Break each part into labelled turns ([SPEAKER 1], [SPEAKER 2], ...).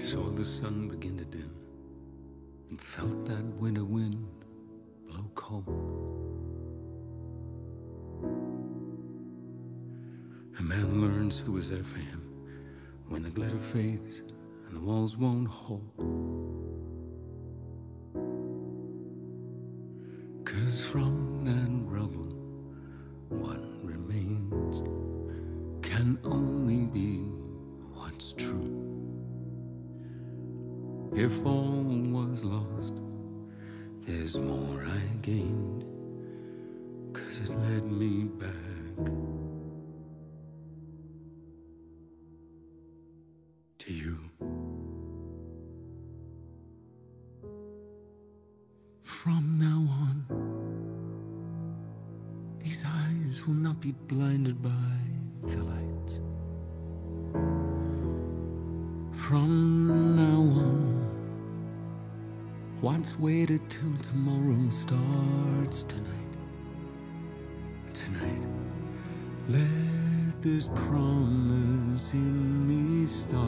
[SPEAKER 1] saw the sun begin to dim and felt that winter wind blow cold. A man learns who is there for him when the glitter fades and the walls won't hold. Cause from that rubble, If all was lost, there's more I gained, cause it led me back to you. From now on, these eyes will not be blinded by the light. From now on, what's waited till tomorrow starts tonight. Tonight, let this promise in me start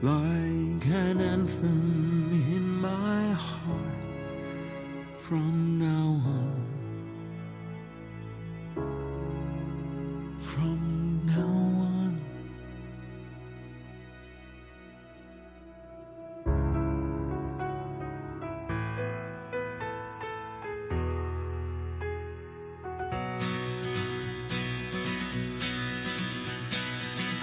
[SPEAKER 1] like an anthem in my heart. From now on,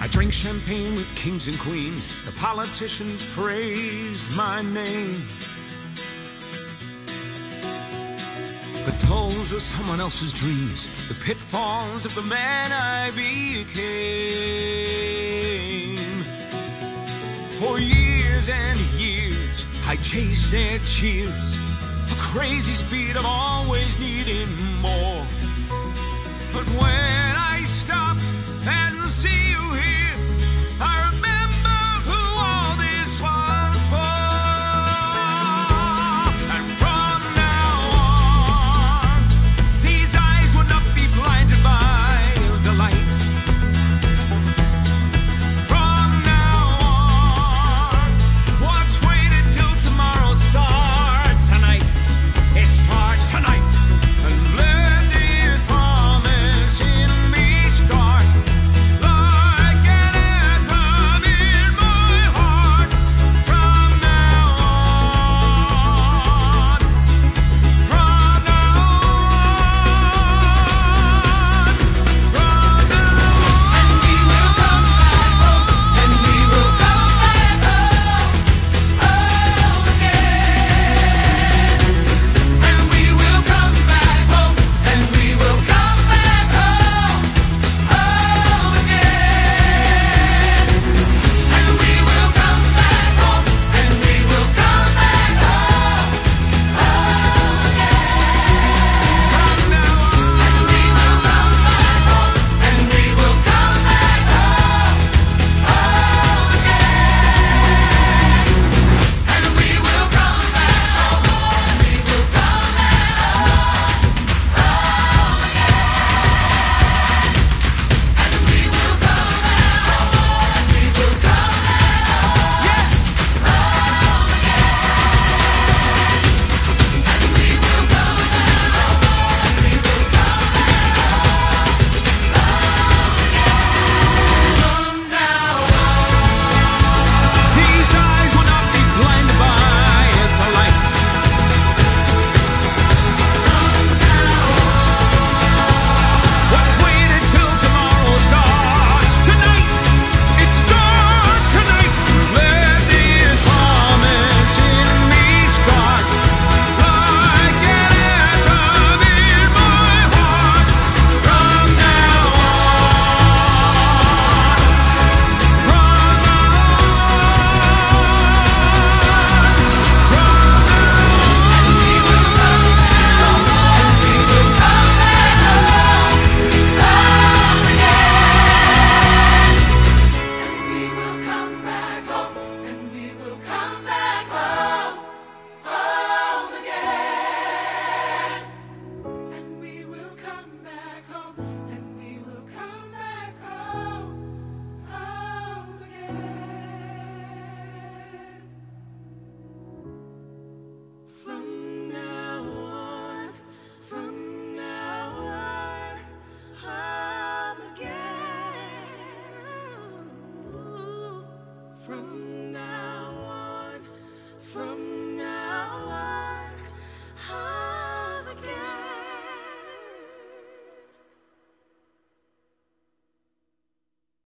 [SPEAKER 1] I drank champagne with kings and queens. The politicians praised my name. But those were someone else's dreams, the pitfalls of the man I became. For years and years, I chased their cheers, a crazy speed of always needing more. But when I from